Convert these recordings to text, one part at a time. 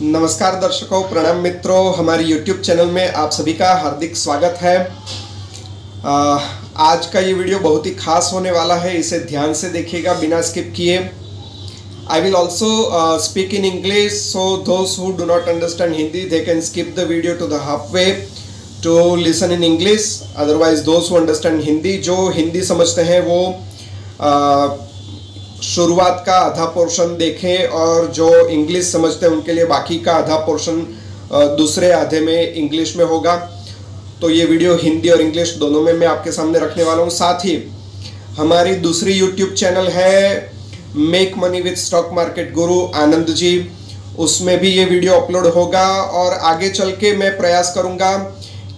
नमस्कार दर्शकों प्रणाम मित्रों, हमारे YouTube चैनल में आप सभी का हार्दिक स्वागत है। आज का ये वीडियो बहुत ही खास होने वाला है, इसे ध्यान से देखिएगा, बिना स्किप किए। I will also speak in English so those who do not understand Hindi they can skip the video to the half way to listen in English otherwise those who understand Hindi जो हिंदी समझते हैं, वो शुरुआत का आधा portion देखें और जो इंग्लिश समझते हैं उनके लिए बाकी का आधा पोर्शन दूसरे आधे में इंग्लिश में होगा। तो ये वीडियो हिंदी और इंग्लिश दोनों में मैं आपके सामने रखने वाला हूँ। साथ ही हमारी दूसरी यूट्यूब चैनल है make money with stock market guru Anand ji. उसमें भी ये वीडियो अपलोड होगा और आगे चल के मैं प्रयास करूँगा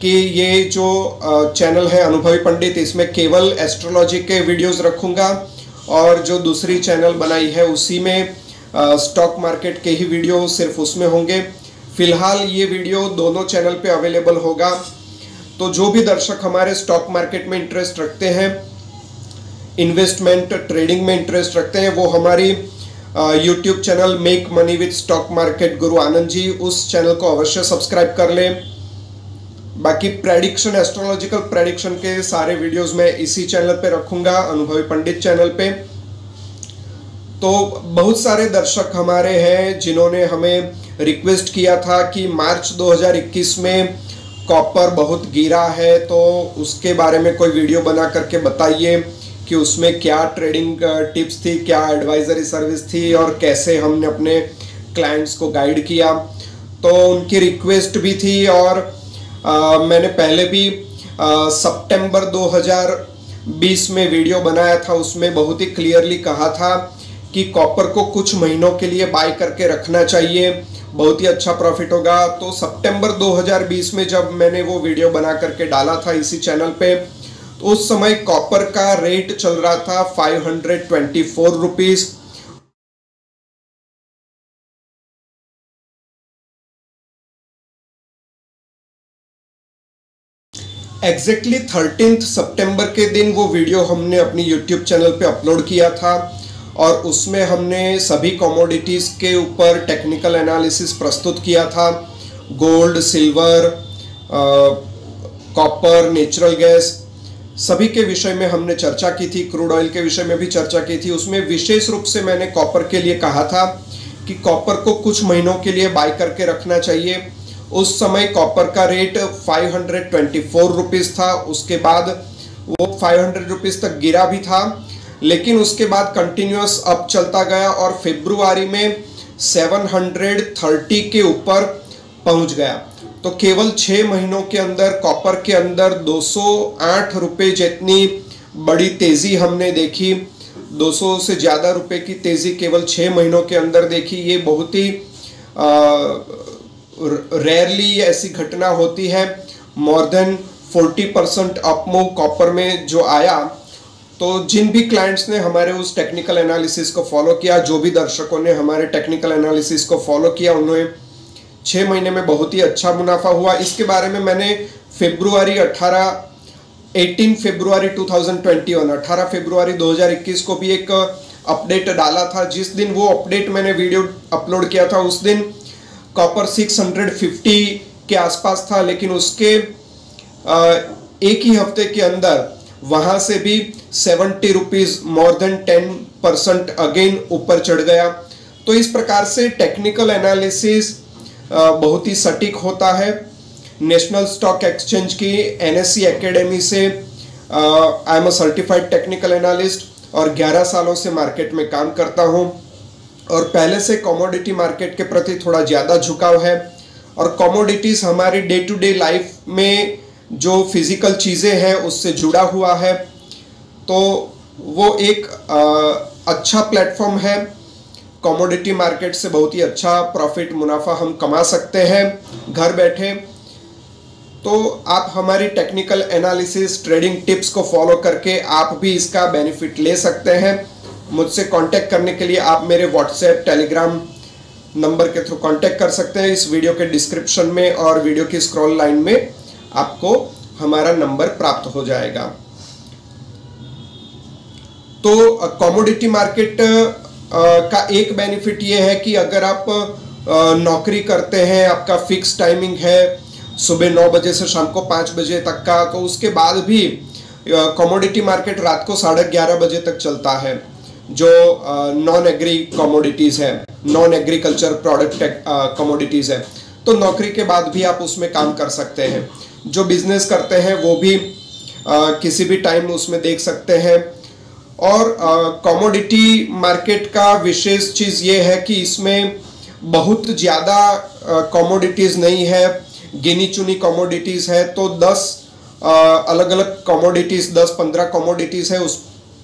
कि ये जो चैनल है अनुभवी पंडित, इसमें केवल एस्ट्रोलॉजी के वीडियोस रखूँगा। और जो दूसरी चैनल बनाई है, उसी में स्टॉक मार्केट के ही वीडियो सिर्फ़ उसमें होंगे। फ़िलहाल ये वीडियो दोनों चैनल पे अवेलेबल होगा। तो जो भी दर्शक हमारे स्टॉक मार्केट में इंटरेस्ट रखते हैं इन्वेस्टमेंट ट्रेडिंग में इंटरेस्ट रखते हैं, वो हमारी YouTube channel make money with stock market guru Anand ji, उस चैनल को अवश्य सब्सक्राइब कर लें। बाकी प्रेडिक्शन एस्ट्रोलॉजिकल प्रेडिक्शन के सारे वीडियोस मैं इसी चैनल पे रखूँगा, अनुभवी पंडित चैनल पे। तो बहुत सारे दर्शक हमारे हैं जिन्होंने हमें रिक्वेस्ट किया था कि मार्च 2021 में कॉपर बहुत गिरा है तो उसके बारे में कोई वीडियो बना करके बताइए कि उसमें क्या ट्रेडिंग टिप्स थी, क्या एडवाइजरी सर्विस थी और कैसे हमने अपने क्लाइंट्स को गाइड किया। तो उनकी रिक्वेस्ट भी थी और आ, मैंने पहले भी सितंबर 2020 में वीडियो बनाया था उसमें बहुत ही क्लियरली कहा था कि कॉपर को कुछ महीनों के लिए बाय करके रखना चाहिए बहुत ही अच्छा प्रॉफिट होगा। तो सितंबर 2020 में जब मैंने वो वीडियो बना करके डाला था इसी चैनल पे तो उस समय कॉपर का रेट चल रहा था five hundred twenty four rupees exactly thirteenth सितंबर के दिन वो वीडियो हमने अपनी यूट्यूब चैनल पे अपलोड किया था और उसमें हमने सभी कमोडिटीज़ के ऊपर टेक्निकल एनालिसिस प्रस्तुत किया था। Gold silver copper natural gas सभी के विषय में हमने चर्चा की थी। क्रूड ऑयल के विषय में भी चर्चा की थी। उसमें विशेष रूप से मैंने कॉपर के लिए कहा था कि कॉपर को कुछ महीनों के लिए बाय करके रखना चाहिए। उस समय कॉपर का rate five hundred twenty four rupees था, उसके बाद वो फाइव हंड्रेड रुपीज़ तक गिरा भी था, लेकिन उसके बाद कंटिन्यूस अप चलता गया और फेब्रुआरी में सेवन हंड्रेड थर्टी के ऊपर पहुँच गया। तो केवल छः महीनों के अंदर कॉपर के अंदर दो सौ आठ रुपये जितनी बड़ी तेज़ी हमने देखी 200 से ज़्यादा रुपए की तेज़ी केवल छः महीनों के अंदर देखी, ये बहुत ही रेयरली ऐसी घटना होती है। More than forty percent upmove copper में जो आया तो जिन भी क्लाइंट्स ने हमारे उस टेक्निकल एनालिसिस को फॉलो किया, जो भी दर्शकों ने हमारे टेक्निकल एनालिसिस को फॉलो किया, उन्होंने छः महीने में बहुत ही अच्छा मुनाफा हुआ। इसके बारे में मैंने फेब्रुआरी 18 18 फेब्रुआरी 2021 18 फेब्रुआरी 2021 को भी एक अपडेट डाला था। जिस दिन वो अपडेट मैंने वीडियो अपलोड किया था, उस दिन कॉपर 650 के आसपास था, लेकिन उसके एक ही हफ़्ते के अंदर वहाँ से भी seventy rupees more than ten percent again ऊपर चढ़ गया। तो इस प्रकार से टेक्निकल एनालिसिस बहुत ही सटीक होता है। नेशनल स्टॉक एक्सचेंज की एनएससी एकेडमी से I am a certified technical analyst और 11 सालों से मार्केट में काम करता हूँ। और पहले से कॉमोडिटी मार्केट के प्रति थोड़ा ज़्यादा झुकाव है। और कॉमोडिटीज़ हमारी डे टू डे लाइफ में जो फ़िज़िकल चीज़ें हैं उससे जुड़ा हुआ है। तो वो एक आ, अच्छा प्लेटफॉर्म है। कॉमोडिटी मार्केट से बहुत ही अच्छा प्रॉफिट मुनाफा हम कमा सकते हैं घर बैठे। तो आप हमारी टेक्निकल एनालिसिस ट्रेडिंग टिप्स को फॉलो करके आप भी इसका बेनिफिट ले सकते हैं। मुझसे कांटेक्ट करने के लिए आप मेरे व्हाट्सएप टेलीग्राम नंबर के थ्रू कांटेक्ट कर सकते हैं। इस वीडियो के डिस्क्रिप्शन में और वीडियो की स्क्रॉल लाइन में आपको हमारा नंबर प्राप्त हो जाएगा। तो कॉमोडिटी मार्केट का एक बेनिफिट ये है कि अगर आप नौकरी करते हैं, आपका फिक्स टाइमिंग है, सुबह नौ बजे से शाम को पाँच बजे तक का तो उसके बाद भी कमोडिटी मार्केट रात को साढ़े ग्यारह बजे तक चलता है। जो नॉन एग्री कमोडिटीज़ है नॉन एग्रीकल्चर प्रोडक्ट कमोडिटीज़ है। तो नौकरी के बाद भी आप उसमें काम कर सकते हैं। जो बिज़नेस करते हैं वो भी आ, किसी भी टाइम उसमें देख सकते हैं। और कमोडिटी मार्केट का विशेष चीज़ ये है कि इसमें बहुत ज़्यादा कमोडिटीज़ नहीं है। गिनी चुनी कमोडिटीज़ है तो 10 अलग अलग कमोडिटीज़ 10-15 कमोडिटीज़ है उस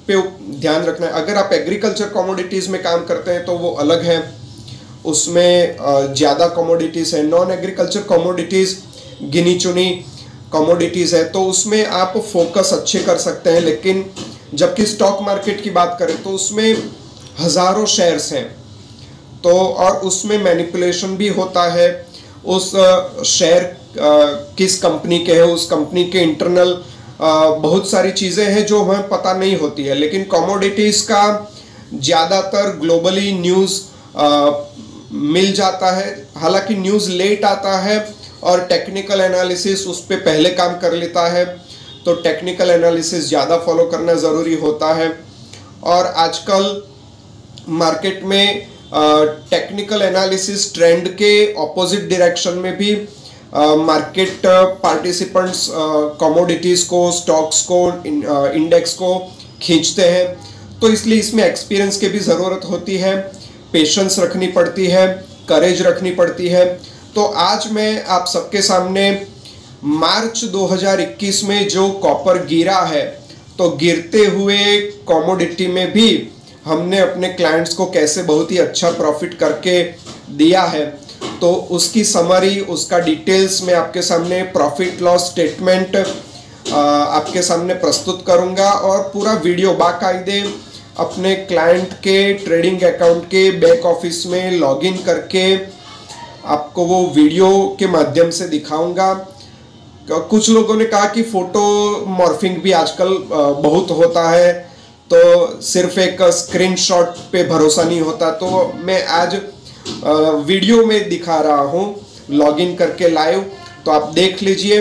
पे ध्यान रखना है। अगर आप एग्रीकल्चर कमोडिटीज़ में काम करते हैं तो वो अलग है। उसमें ज़्यादा कमोडिटीज़ है। नॉन एग्रीकल्चर कमोडिटीज़ गिनी चुनी कमोडिटीज़ है। तो उसमें आप फोकस अच्छे कर सकते हैं। लेकिन जबकि स्टॉक मार्केट की बात करें तो उसमें हज़ारों शेयर्स हैं। तो और उसमें मैनिपुलेशन भी होता है। उस शेयर किस कंपनी के है, उस कंपनी के इंटरनल बहुत सारी चीज़ें हैं जो हमें पता नहीं होती है, लेकिन कमोडिटीज़ का ज़्यादातर ग्लोबली न्यूज़ मिल जाता है। हालाँकि न्यूज़ लेट आता है और टेक्निकल एनालिसिस उस पर पहले काम कर लेता है तो टेक्निकल एनालिसिस ज़्यादा फॉलो करना ज़रूरी होता है। और आजकल मार्केट में टेक्निकल एनालिसिस ट्रेंड के ऑपोजिट डायरेक्शन में भी मार्केट पार्टिसिपेंट्स कमोडिटीज़ को स्टॉक्स को इंडेक्स को खींचते हैं। तो इसलिए इसमें एक्सपीरियंस की भी ज़रूरत होती है पेशेंस रखनी पड़ती है करेज रखनी पड़ती है। तो आज मैं आप सबके सामने मार्च 2021 में जो कॉपर गिरा है तो गिरते हुए कॉमोडिटी में भी हमने अपने क्लाइंट्स को कैसे बहुत ही अच्छा प्रॉफिट करके दिया है। तो उसकी समरी उसका डिटेल्स मैं आपके सामने प्रॉफिट लॉस स्टेटमेंट आपके सामने प्रस्तुत करूँगा और पूरा वीडियो बाकायदे अपने क्लाइंट के ट्रेडिंग अकाउंट के बैक ऑफ़िस में लॉगिन करके आपको वो वीडियो के माध्यम से दिखाऊँगा। कुछ लोगों ने कहा कि फ़ोटो मॉर्फिंग भी आजकल बहुत होता है तो सिर्फ़ एक स्क्रीनशॉट पे भरोसा नहीं होता। तो मैं आज वीडियो में दिखा रहा हूँ लॉगिन करके लाइव तो आप देख लीजिए,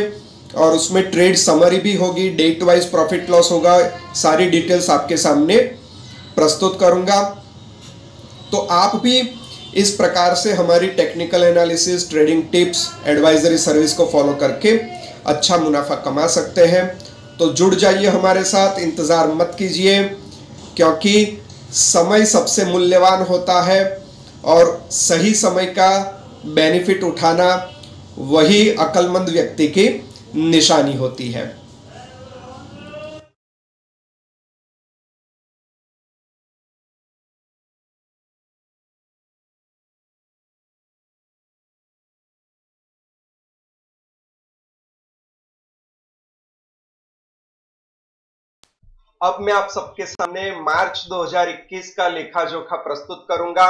और उसमें ट्रेड समरी भी होगी डेट वाइज प्रॉफिट लॉस होगा, सारी डिटेल्स आपके सामने प्रस्तुत करूँगा। तो आप भी इस प्रकार से हमारी technical analysis trading tips advisory service को फॉलो करके अच्छा मुनाफा कमा सकते हैं। तो जुड़ जाइए हमारे साथ, इंतज़ार मत कीजिए, क्योंकि समय सबसे मूल्यवान होता है। और सही समय का बेनिफिट उठाना वही अक्लमंद व्यक्ति की निशानी होती है। अब मैं आप सबके सामने मार्च 2021 का लेखा जोखा प्रस्तुत करूँगा।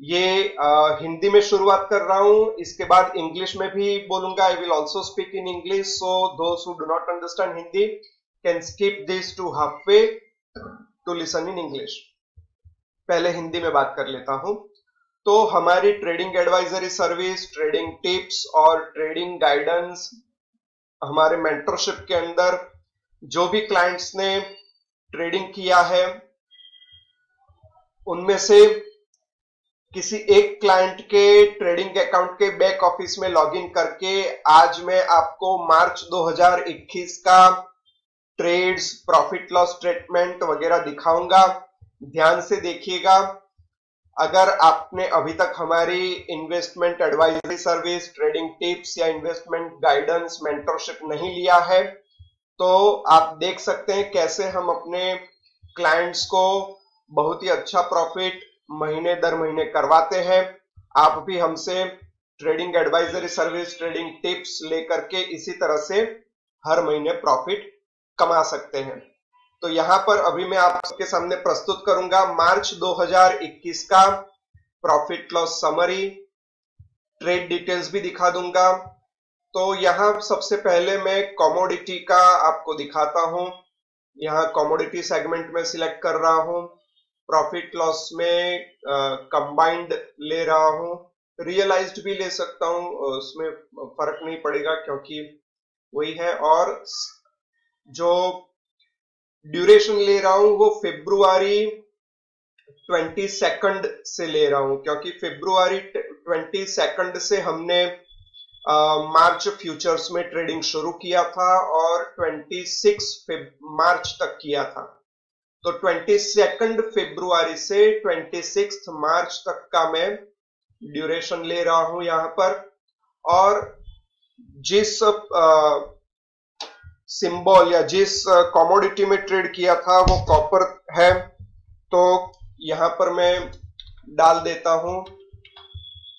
ये आ, हिंदी में शुरुआत कर रहा हूँ इसके बाद इंग्लिश में भी बोलूँगा। I will also speak in English so who do not understand Hindi can skip this to half way to listen in English पहले हिंदी में बात कर लेता हूँ। तो हमारी trading advisory service trading tips और ट्रेडिंग गाइडेंस हमारे मेंटरशिप के अंदर जो भी क्लाइंट्स ने ट्रेडिंग किया है उनमें से किसी एक क्लाइंट के ट्रेडिंग अकाउंट के बैक ऑफ़िस में लॉगिन करके आज मैं आपको मार्च 2021 का ट्रेड्स प्रॉफिट लॉस स्टेटमेंट वगैरह दिखाऊँगा। ध्यान से देखिएगा। अगर आपने अभी तक हमारी investment advisory service trading tips या इन्वेस्टमेंट गाइडेंस मेंटरशिप नहीं लिया है तो आप देख सकते हैं कैसे हम अपने क्लाइंट्स को बहुत ही अच्छा प्रॉफिट महीने दर महीने करवाते हैं। आप भी हमसे trading advisory service, trading tips लेकर के इसी तरह से हर महीने प्रॉफिट कमा सकते हैं। तो यहाँ पर अभी मैं आपके सामने प्रस्तुत करूँगा मार्च 2021 का profit loss summary. Trade details भी दिखा दूँगा। तो यहाँ सबसे पहले मैं कॉमोडिटी का आपको दिखाता हूँ। यहाँ कॉमोडिटी सेगमेंट में सिलेक्ट कर रहा हूँ। प्रॉफिट लॉस में कंबाइंड ले रहा हूँ। रियलाइज्ड भी ले सकता हूँ उसमें फ़र्क नहीं पड़ेगा क्योंकि वही है और जो ड्यूरेशन ले रहा हूँ वो फेब्रुआरी ट्वेंटी सेकंड से ले रहा हूँ क्योंकि फेब्रुआरी ट्वेंटी सेकंड से हमने मार्च uh, फ्यूचर्स में ट्रेडिंग शुरू किया था और 26 मार्च तक किया था। तो ट्वेंटी सेकंड फेब्रुआरी से 26 मार्च तक का मैं ड्यूरेशन ले रहा हूँ यहाँ पर। और जिस सिंबल या जिस कॉमोडिटी में ट्रेड किया था वो कॉपर है। तो यहाँ पर मैं डाल देता हूँ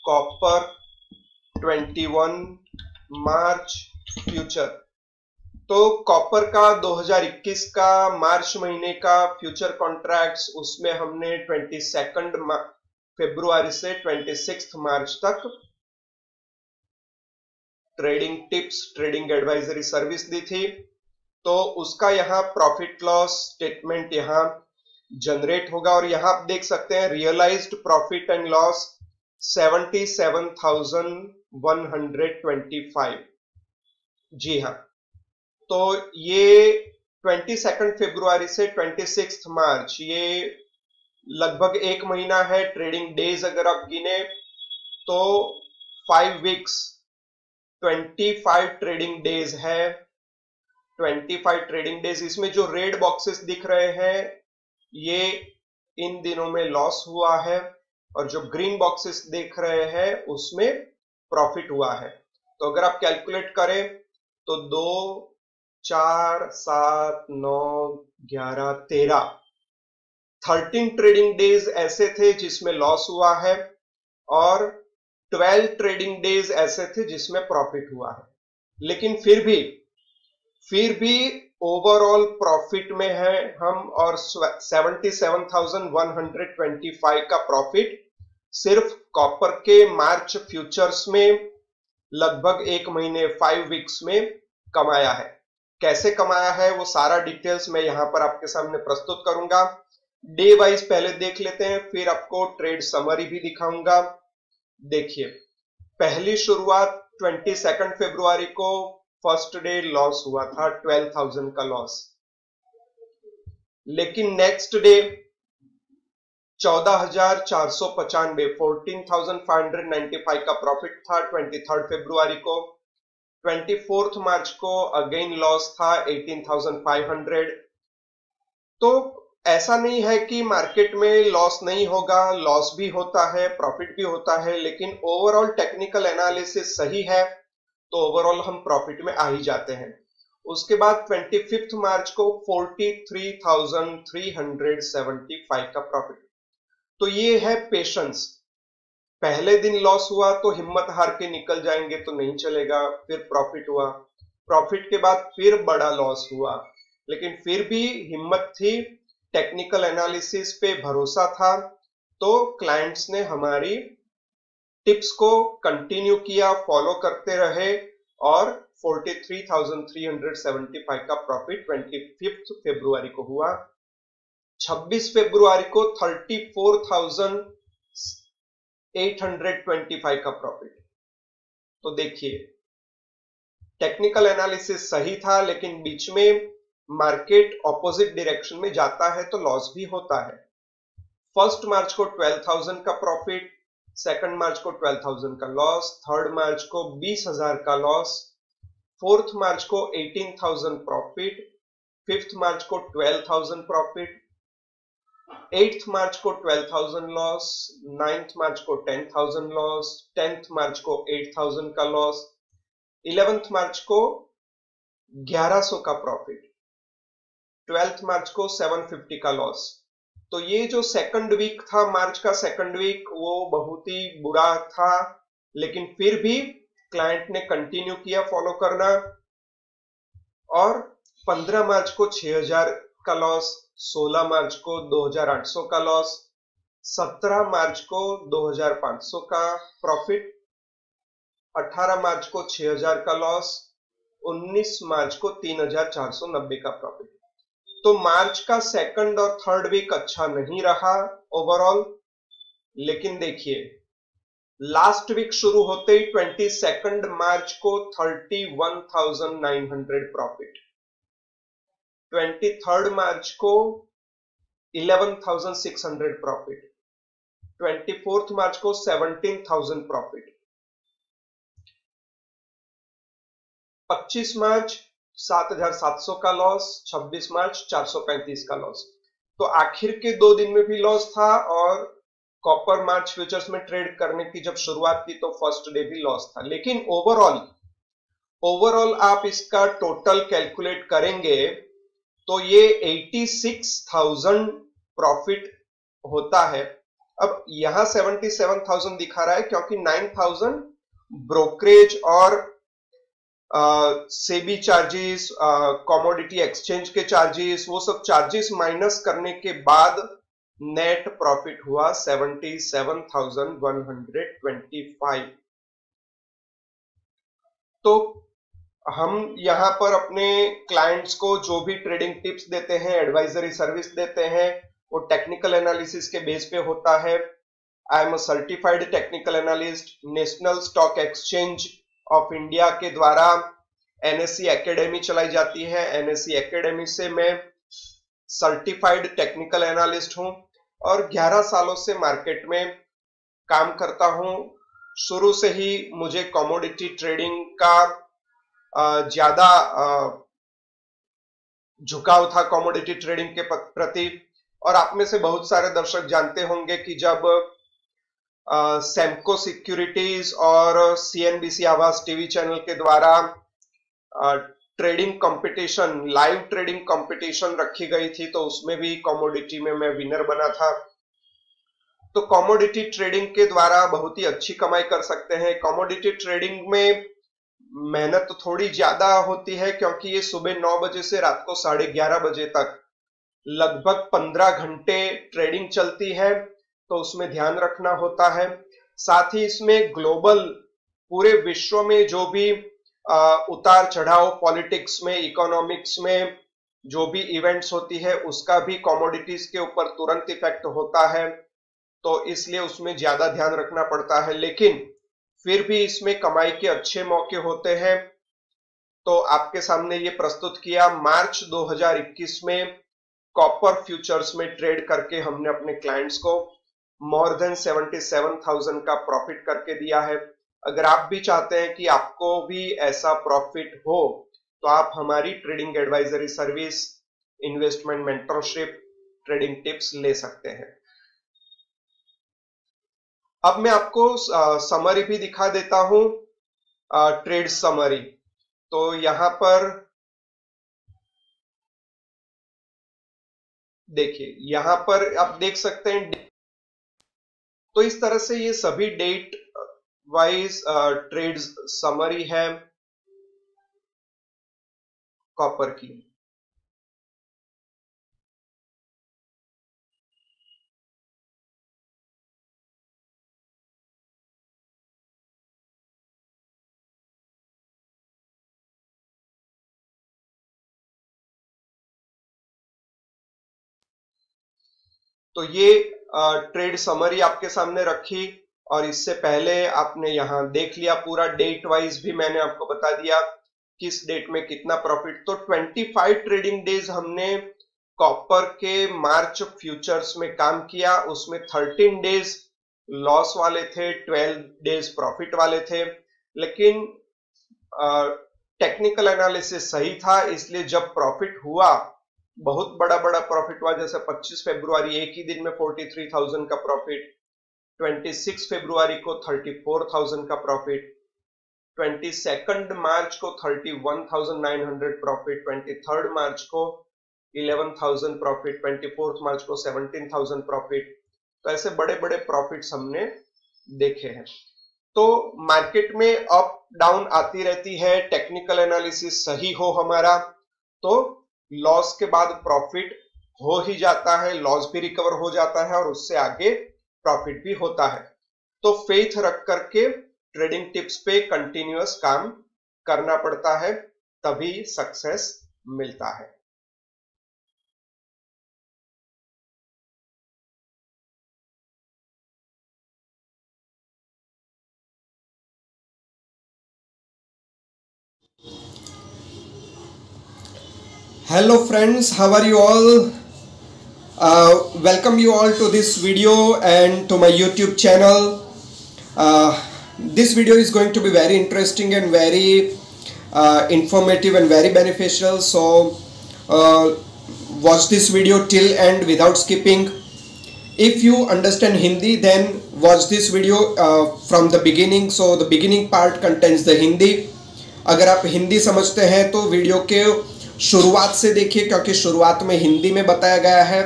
कॉपर 21 मार्च फ्यूचर तो कॉपर का 2021 का मार्च महीने का फ्यूचर कॉन्ट्रैक्ट्स उसमें हमने ट्वेंटी सेकंड फेब्रुआरी से ट्वेंटी सिक्स मार्च तक trading tips trading advisory service दी थी। तो उसका यहाँ प्रॉफिट लॉस स्टेटमेंट यहाँ जनरेट होगा और यहाँ आप देख सकते हैं रियलाइज्ड प्रॉफिट एंड लॉस 77,125 जी हाँ। तो ये ट्वेंटी सेकंड फेब्रुआरी से ट्वेंटी सिक्स मार्च ये लगभग एक महीना है ट्रेडिंग डेज़ अगर आप गिने तो five weeks twenty five trading days है ट्वेंटी फाइव ट्रेडिंग डेज़ इसमें जो रेड बॉक्सेस दिख रहे हैं, ये इन दिनों में लॉस हुआ है, और जो ग्रीन बॉक्सेस देख रहे हैं, उसमें प्रॉफिट हुआ है। तो अगर आप कैलकुलेट करें तो दो चार सात नौ ग्यारह तेरह। थर्टीन ट्रेडिंग डेज़ ऐसे थे जिसमें लॉस हुआ है और ट्वेल्व ट्रेडिंग डेज़ ऐसे थे जिसमें प्रॉफिट हुआ है। लेकिन फिर भी फिर भी ओवरऑल प्रॉफिट में है हम और 77,125 का प्रॉफिट सिर्फ़ कॉपर के मार्च फ्यूचर्स में लगभग एक महीने फाइव वीक्स में कमाया है। कैसे कमाया है, वो सारा डिटेल्स मैं यहाँ पर आपके सामने प्रस्तुत करूँगा। डे वाइज पहले देख लेते हैं, फिर आपको ट्रेड समरी भी दिखाऊँगा। देखिए, पहली शुरुआत ट्वेंटी सेकंड फेब्रुआरी को फ़र्स्ट डे लॉस हुआ था ट्वेल्व थाउज़ेंड का लॉस लेकिन नेक्स्ट डे चौदह हज़ार चार सौ पचानवे fourteen thousand five hundred ninety five का प्रॉफिट था ट्वेंटी थर्ड फेब्रुआरी को। ट्वेंटी फोर्थ मार्च को अगेन लॉस था एटीन थाउज़ेंड फाइव हंड्रेड। तो ऐसा नहीं है कि मार्केट में लॉस नहीं होगा, लॉस भी होता है, प्रॉफिट भी होता है, लेकिन ओवरऑल टेक्निकल एनालिसिस सही है तो ओवरऑल हम प्रॉफिट में आ ही जाते हैं। उसके बाद ट्वेंटी फिफ्थ मार्च को forty three thousand three hundred seventy five का प्रॉफिट। तो ये है पेशेंस। पहले दिन लॉस हुआ तो हिम्मत हार के निकल जाएँगे तो नहीं चलेगा फिर प्रॉफिट हुआ। प्रॉफिट के बाद फिर बड़ा लॉस हुआ। लेकिन फिर भी हिम्मत थी टेक्निकल एनालिसिस पे भरोसा था तो क्लाइंट्स ने हमारी टिप्स को कंटिन्यू किया फॉलो करते रहे और 43,375 का प्रॉफिट 25 फरवरी को हुआ। 26 फरवरी को 34,825 का प्रॉफिट। तो देखिए टेक्निकल एनालिसिस सही था लेकिन बीच में मार्केट ऑपोजिट डायरेक्शन में जाता है तो लॉस भी होता है। फ़र्स्ट मार्च को 12,000 का प्रॉफिट सेकंड मार्च को 12,000 का लॉस थर्ड मार्च को 20,000 का लॉस फोर्थ मार्च को 18,000 प्रॉफिट फिफ्थ मार्च को 12,000 प्रॉफिट एट्थ मार्च को 12,000 लॉस नाइन्थ मार्च को 10,000 लॉस टेंथ मार्च को 8,000 का लॉस इलेवेंथ मार्च को 1100 का प्रॉफिट ट्वेल्थ मार्च को 750 का लॉस तो ये जो सेकंड वीक था मार्च का सेकंड वीक वो बहुत ही बुरा था लेकिन फिर भी क्लाइंट ने कंटिन्यू किया फॉलो करना और 15 मार्च को 6000 का लॉस 16 मार्च को 2800 का लॉस 17 मार्च को 2500 का प्रॉफिट 18 मार्च को 6000 का लॉस 19 मार्च को 3490 का प्रॉफिट तो मार्च का सेकंड और थर्ड वीक अच्छा नहीं रहा ओवरऑल लेकिन देखिए लास्ट वीक शुरू होते ही ट्वेंटी मार्च को thirty one thousand nine hundred profit twenty third March को eleven thousand six hundred profit twenty fourth March को सेवनटीन थाउज़ेंड प्रॉफिट पच्चीस मार्च सात हज़ार सात सौ का लॉस छब्बीस मार्च चार सौ पैंतीस का लॉस तो आखिर के दो दिन में भी लॉस था और कॉपर मार्च फ्यूचर्स में ट्रेड करने की जब शुरुआत की तो फ़र्स्ट डे भी लॉस था. लेकिन ओवरऑल ओवरऑल आप इसका टोटल कैलकुलेट करेंगे तो ये 86,000 प्रॉफिट होता है। अब यहाँ 77,000 दिखा रहा है क्योंकि 9,000 ब्रोकरेज और सेबी चार्जेस कॉमोडिटी एक्सचेंज के चार्जेस वो सब चार्जेस माइनस करने के बाद नेट प्रॉफिट हुआ seventy seven thousand one hundred twenty five तो हम यहाँ पर अपने क्लाइंट्स को जो भी ट्रेडिंग टिप्स देते हैं एडवाइजरी सर्विस देते हैं, वो टेक्निकल एनालिसिस के बेस पे होता है। I am a certified technical analyst national stock exchange of India के द्वारा एनएससी एकेडमी चलाई जाती है। एनएससी एकेडमी से मैं सर्टिफाइड टेक्निकल एनालिस्ट हूँ और 11 सालों से मार्केट में काम करता हूँ। शुरू से ही मुझे कमोडिटी ट्रेडिंग का ज़्यादा झुकाव था कॉमोडिटी ट्रेडिंग के प्रति। और आप में से बहुत सारे दर्शक जानते होंगे कि जब सेमको सिक्योरिटीज और सीएनबीसी आवाज़ टीवी चैनल के द्वारा trading competition live trading competition रखी गई थी तो उसमें भी कॉमोडिटी में मैं विनर बना था। तो कॉमोडिटी ट्रेडिंग के द्वारा बहुत ही अच्छी कमाई कर सकते हैं। कॉमोडिटी ट्रेडिंग में मेहनत तो थोड़ी ज़्यादा होती है क्योंकि ये सुबह नौ बजे से रात को साढ़े ग्यारह बजे तक लगभग पंद्रह घंटे ट्रेडिंग चलती है तो उसमें ध्यान रखना होता है। साथ ही इसमें ग्लोबल, पूरे विश्व में जो भी उतार चढ़ाव, पॉलिटिक्स में, इकोनॉमिक्स में जो भी इवेंट्स होती है, उसका भी कॉमोडिटीज के ऊपर तुरंत इफ़ेक्ट होता है तो इसलिए उसमें ज़्यादा ध्यान रखना पड़ता है। लेकिन फिर भी इसमें कमाई के अच्छे मौके होते हैं। तो आपके सामने ये प्रस्तुत किया, मार्च 2021 में कॉपर फ्यूचर्स में ट्रेड करके हमने अपने क्लाइंट्स को more than seventy seven thousand का प्रॉफिट करके दिया है। अगर आप भी चाहते हैं कि आपको भी ऐसा प्रॉफिट हो तो आप हमारी trading advisory service, investment mentorship, trading tips ले सकते हैं। अब मैं आपको समरी भी दिखा देता हूँ ट्रेड समरी तो यहाँ पर देखिए, यहाँ पर आप देख सकते हैं तो इस तरह से ये सभी डेट वाइज ट्रेड समरी है कॉपर की। तो ये ट्रेड समरी आपके सामने रखी और इससे पहले आपने यहाँ देख लिया पूरा डेट वाइज भी मैंने आपको बता दिया किस डेट में कितना प्रॉफिट तो 25 ट्रेडिंग डेज़ हमने कॉपर के मार्च फ्यूचर्स में काम किया। उसमें 13 डेज़ लॉस वाले थे 12 डेज़ प्रॉफिट वाले थे। लेकिन टेक्निकल एनालिसिस सही था, इसलिए जब प्रॉफिट हुआ बहुत बड़ा बड़ा प्रॉफिट हुआ जैसे 25 फरवरी एक ही दिन में 43,000 का प्रॉफिट 26 फरवरी को 34,000 का प्रॉफिट 22 मार्च को 31,900 प्रॉफिट 23 मार्च को 11,000 प्रॉफिट 24 मार्च को 17,000 प्रॉफिट तो ऐसे बड़े बड़े प्रॉफिट्स हमने देखे हैं। तो मार्केट में अप डाउन आती रहती है टेक्निकल एनालिसिस सही हो हमारा तो लॉस के बाद प्रॉफिट हो ही जाता है लॉस भी रिकवर हो जाता है और उससे आगे प्रॉफिट भी होता है। तो फेथ रख करके ट्रेडिंग टिप्स पे कंटिन्यूस काम करना पड़ता है, तभी सक्सेस मिलता है। Hello friends how are you all welcome you all to this video and to my YouTube channel this video is going to be very interesting and very informative and very beneficial so watch this video till end without skipping if you understand Hindi then watch this video from the beginning so the beginning part contents the Hindi अगर आप हिंदी समझते हैं तो video के शुरुआत से देखिए, क्योंकि शुरुआत में हिंदी में बताया गया है।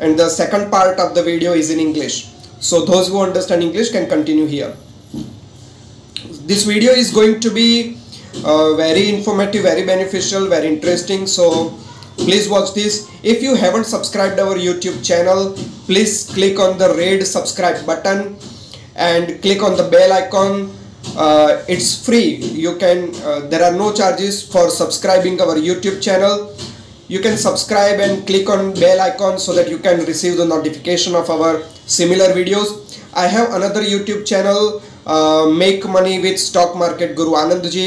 And the second part of the video is in English so those who understand English can continue here this video is going to be very informative very beneficial very interesting so please watch this if you haven't subscribe our YouTube channel please click on the red subscribe button and click on the bell icon uh, it's free. You can uh, there are no charges for subscribing our youtube channel. You can subscribe and click on bell icon so that you can receive the notification of our similar videos. I have another youtube channel uh, make money with stock market guru anand ji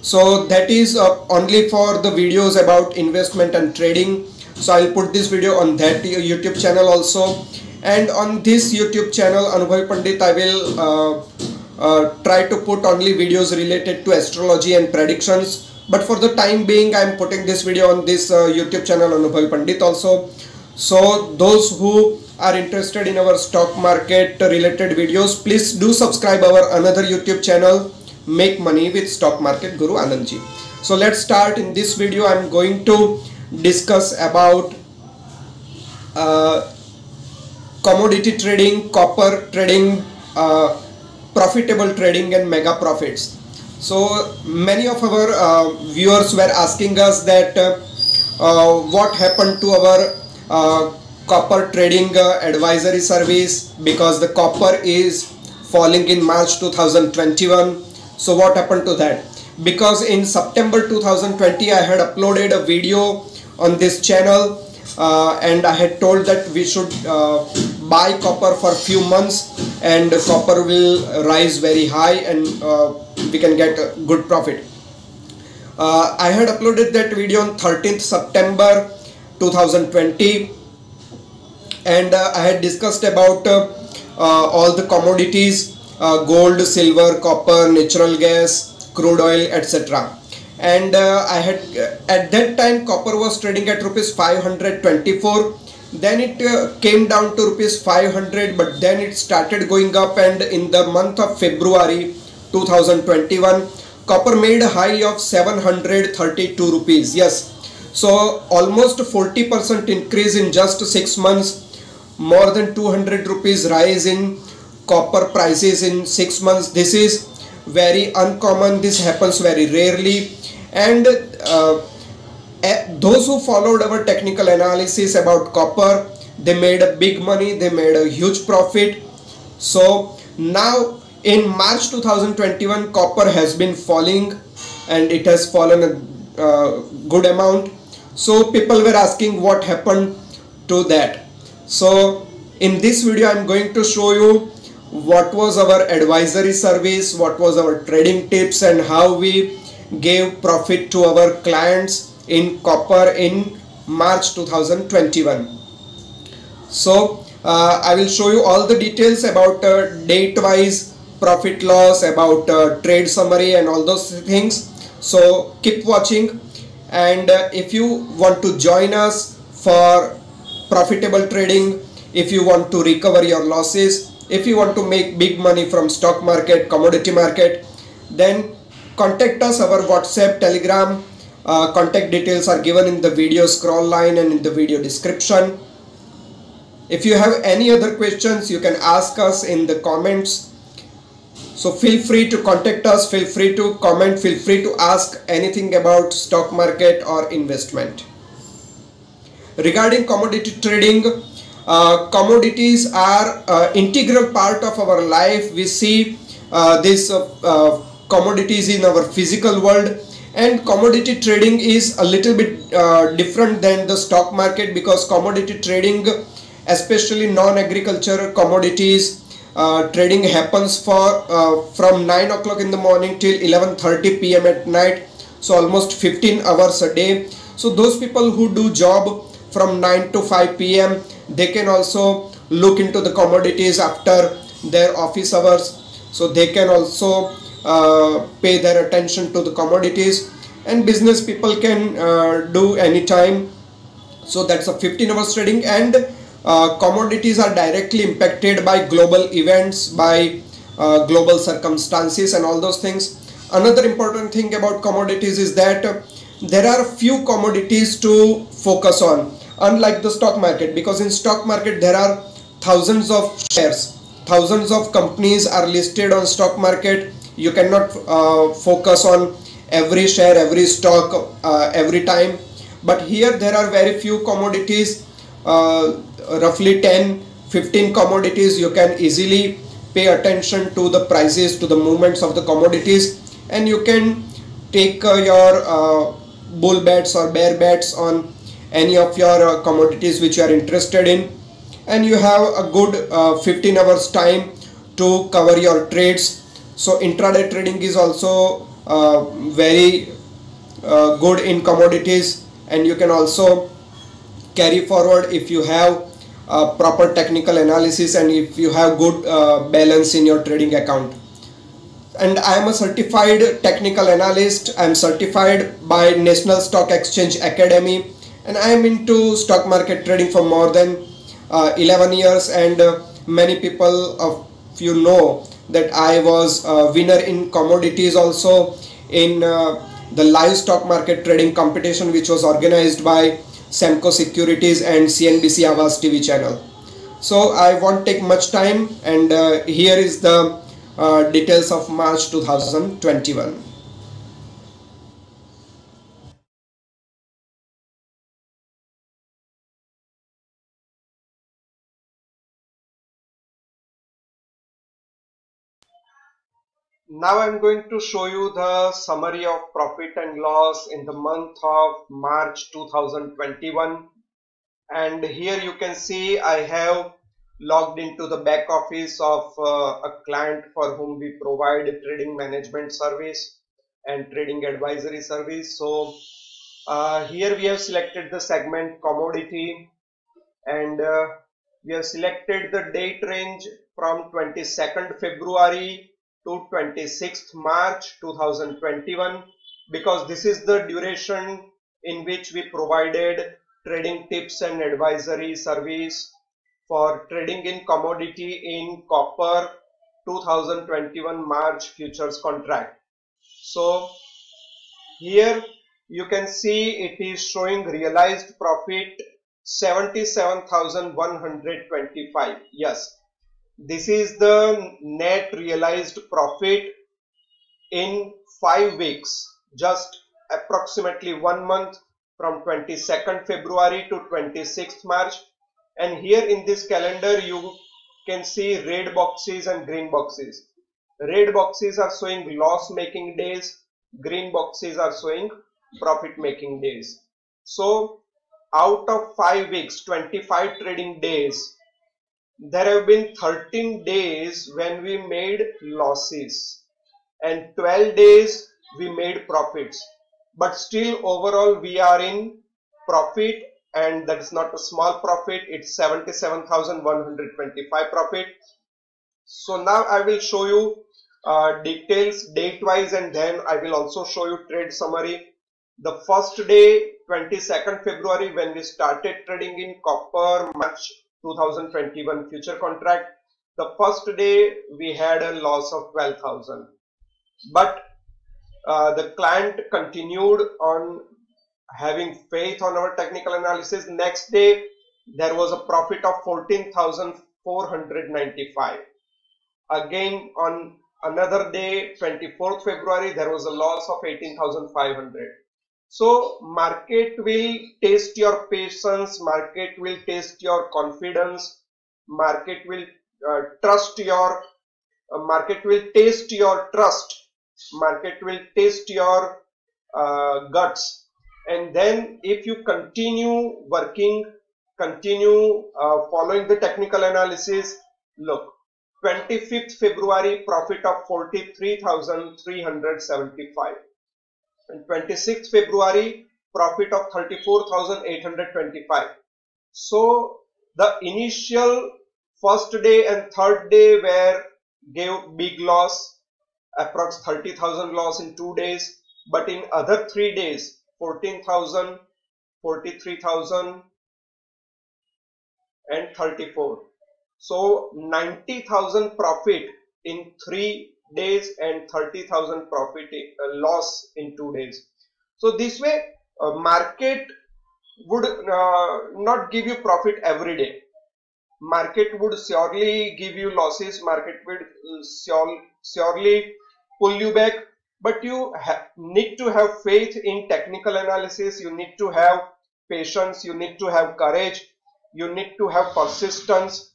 so that is uh, only for the videos about investment and trading. So i'll put this video on that youtube channel also. And on this youtube channel anubhav pandit i will uh, try to put only videos related to astrology and predictions. But for the time being i am putting this video on this uh, youtube channel anubhavi pandit also. So those who are interested in our stock market related videos please do subscribe our another youtube channel make money with stock market guru anandji so let's start in this video. I'm going to discuss about uh, commodity trading copper trading uh, profitable trading and mega profits. So many of our uh, viewers were asking us that uh, uh, what happened to our uh, copper trading uh, advisory service because the copper is falling in March 2021 so what happened to that? Because in September 2020 I had uploaded a video on this channel uh, and I had told that we should uh, buy copper for few months and copper will rise very high and uh, we can get a good profit. Uh, I had uploaded that video on 13th September 2020 and uh, I had discussed about uh, all the commodities gold, silver, copper, natural gas, crude oil etc and uh, I had uh, at that time copper was trading at rupees 524 then it uh, came down to rupees 500 but then it started going up and in the month of February 2021 copper made a high of 732 rupees. Yes. So almost 40% increase in just 6 months. More than 200 rupees rise in copper prices in 6 months. This is very uncommon. This happens very rarely. And uh, those who followed our technical analysis about copper they made a big money they made a huge profit. So now in march 2021 copper has been falling and it has fallen a uh, good amount. So people were asking what happened to that. So in this video i'm going to show you what was our advisory service what was our trading tips and how we gave profit to our clients in copper in March 2021. So uh, I will show you all the details about uh, date wise profit loss about uh, trade summary and all those things so keep watching and uh, if you want to join us for profitable trading if you want to recover your losses if you want to make big money from stock market commodity market then contact us our whatsapp telegram uh, contact details are given in the video scroll line and in the video description. If you have any other questions you can ask us in the comments. So feel free to contact us. Feel free to comment. Feel free to ask anything about stock market or investment. Regarding commodity trading uh, commodities are uh, integral part of our life. We see uh, this uh, uh, commodities in our physical world and commodity trading is a little bit uh, different than the stock market because commodity trading especially non-agriculture commodities uh, trading happens for uh, from 9 o'clock in the morning till 11:30 pm at night. So almost 15 hours a day. So those people who do job from 9 to 5 pm they can also look into the commodities after their office hours. So they can also uh, pay their attention to the commodities and business people can uh, do anytime. So that's a 15 hours trading and uh, commodities are directly impacted by global events by uh, global circumstances and all those things. Another important thing about commodities is that there are few commodities to focus on unlike the stock market because in stock market there are thousands of shares thousands of companies are listed on stock market you cannot uh, focus on every share every stock uh, every time. But here there are very few commodities uh, roughly 10 15 commodities you can easily pay attention to the prices to the movements of the commodities. And you can take uh, your uh, bull bets or bear bets on any of your uh, commodities which you are interested in. And you have a good uh, 15 hours time to cover your trades so intraday trading is also uh, very uh, good in commodities and you can also carry forward if you have uh, proper technical analysis and if you have good uh, balance in your trading account. And I am a certified technical analyst. I am certified by National Stock Exchange Academy and I am into stock market trading for more than uh, 11 years and many people of you know that I was a winner in commodities also in uh, the live stock market trading competition which was organized by Semco Securities and CNBC Awaaz TV channel. So I won't take much time and uh, here is the uh, details of March 2021. Now I'm going to show you the summary of profit and loss in the month of March 2021 and here you can see I have logged into the back office of uh, a client for whom we provide trading management service and trading advisory service. So uh, here we have selected the segment commodity and uh, we have selected the date range from 22nd February to 26th March 2021 because this is the duration in which we provided trading tips and advisory service for trading in commodity in copper 2021 March futures contract. So here you can see it is showing realized profit 77,125. Yes, this is the net realized profit in five weeks, just approximately one month from 22nd February to 26th March. And here in this calendar, you can see red boxes and green boxes. Red boxes are showing loss making days, green boxes are showing profit making days. So out of 5 weeks, 25 trading days, there have been 13 days when we made losses and 12 days we made profits. But still overall we are in profit and that is not a small profit. It's 77,125 profit. So now I will show you uh, details date wise and then I will also show you trade summary. The first day 22nd February when we started trading in copper March 2021 future contract. The first day we had a loss of 12,000 but uh, the client continued on having faith on our technical analysis. Next day there was a profit of 14,495 again on another day 24th February there was a loss of 18,500 so market will test your patience, market will test your confidence, market will uh, trust your, uh, market will test your trust, market will test your uh, guts. And then if you continue working, continue uh, following the technical analysis, look, 25th February profit of 43,375 and 26th February profit of 34,825. So the initial first day and third day were gave big loss, approx 30,000 loss in two days. But in other three days, 14,000, 43,000 and 34. So 90,000 profit in three days and 30,000 profit uh, loss in two days. So this way uh, market would uh, not give you profit every day. Market would surely give you losses. Market would uh, surely pull you back. But you need to have faith in technical analysis. You need to have patience. You need to have courage. You need to have persistence.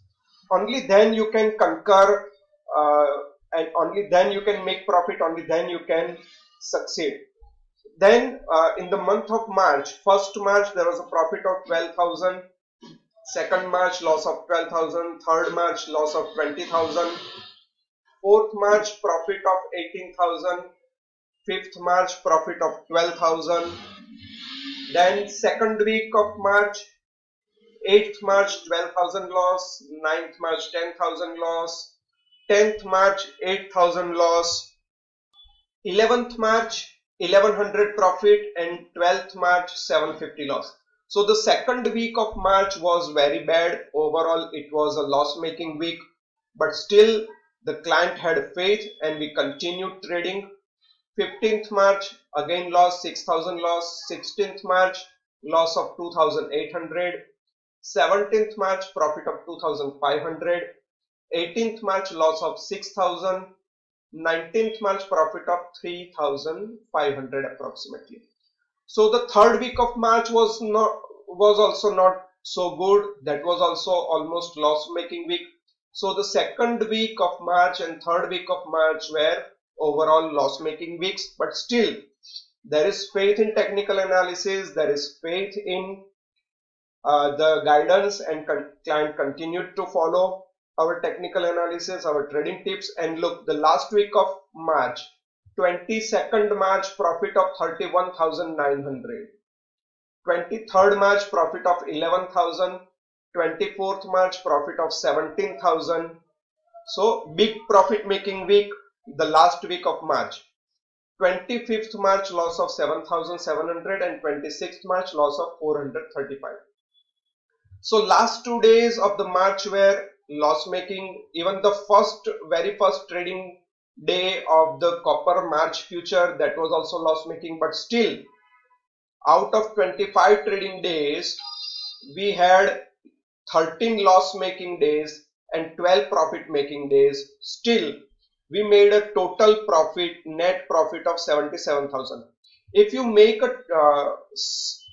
Only then you can conquer uh, and only then you can make profit. Only then you can succeed then uh, in the month of March, first March there was a profit of 12,000, second March loss of 12,000, third March loss of 20,000, fourth March profit of 18,000, fifth March profit of 12,000, then second week of March, 8th March 12,000 loss, 9th March 10,000 loss, 10th March 8,000 loss, 11th March 1100 profit and 12th March 750 loss. So the second week of March was very bad. Overall, it was a loss making week, but still the client had faith and we continued trading. 15th March again loss 6000 loss. 16th March loss of 2800. 17th March profit of 2500. 18th March loss of 6000 19th March profit of 3500 approximately. So the third week of March was not was also not so good. That was also almost loss making week. So the second week of March and third week of March were overall loss making weeks but still there is faith in technical analysis there is faith in uh, the guidance and con client continued to follow our technical analysis, our trading tips and look the last week of March 22nd March profit of 31,900 23rd March profit of 11,000 24th March profit of 17,000 so big profit making week the last week of March. 25th March loss of 7,700 and 26th March loss of 435 so last two days of the March were loss making even the first very first trading day of the copper march future that was also loss making but still out of 25 trading days we had 13 loss making days and 12 profit making days. Still we made a total profit net profit of 77000 if you make a uh,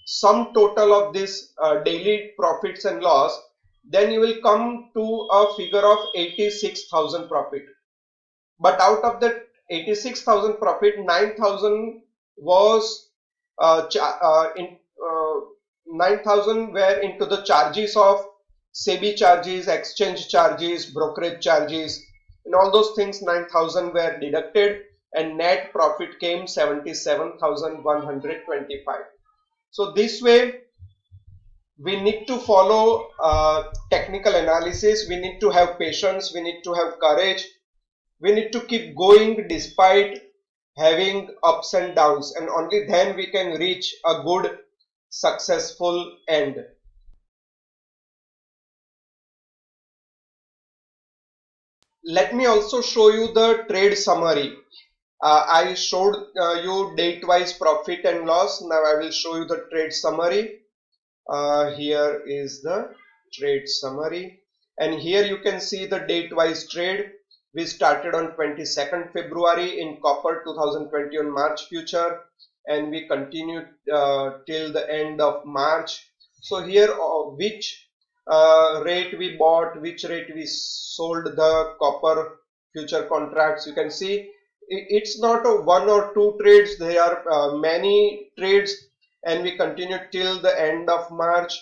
sum total of this uh, daily profits and loss then you will come to a figure of 86,000 profit. But out of that 86,000 profit, 9,000 was uh, uh, in uh, 9,000 were into the charges of SEBI charges, exchange charges, brokerage charges, and all those things 9,000 were deducted and net profit came 77,125. So this way we need to follow uh, technical analysis. We need to have patience. We need to have courage. We need to keep going despite having ups and downs. And only then we can reach a good successful end. Let me also show you the trade summary. Uh, I showed uh, you date wise profit and loss. Now I will show you the trade summary uh, here is the trade summary. And here you can see the date wise trade. We started on 22nd February in copper 2021 March future. And we continued uh, till the end of March. So here uh, which uh, rate we bought which rate we sold the copper future contracts you can see. It's not one or two trades. There are uh, many trades and we continued till the end of March.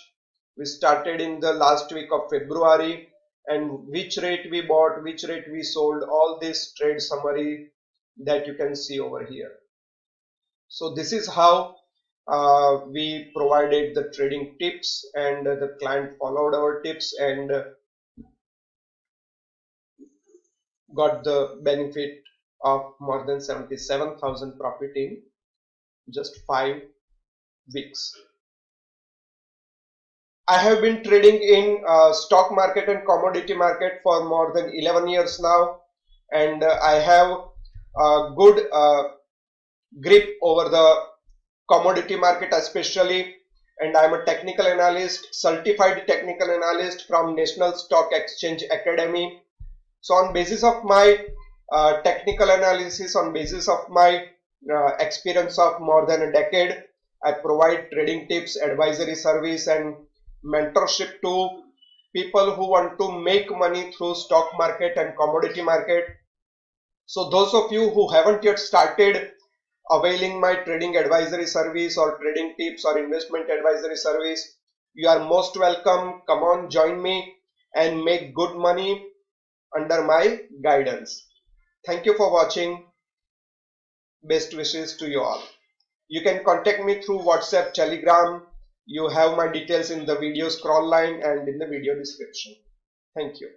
We started in the last week of February and which rate we bought, which rate we sold, all this trade summary that you can see over here. So this is how uh, we provided the trading tips and the client followed our tips and got the benefit of more than 77,000 profit in just five weeks. I have been trading in uh, stock market and commodity market for more than 11 years now and uh, I have a good uh, grip over the commodity market especially and I'm a technical analyst, certified technical analyst from National Stock Exchange Academy. So on basis of my uh, technical analysis, on basis of my uh, experience of more than a decade, I provide trading tips, advisory service and mentorship to people who want to make money through stock market and commodity market. So those of you who haven't yet started availing my trading advisory service or trading tips or investment advisory service, you are most welcome. Come on, join me and make good money under my guidance. Thank you for watching. Best wishes to you all. You can contact me through WhatsApp, Telegram, you have my details in the video scroll line and in the video description. Thank you.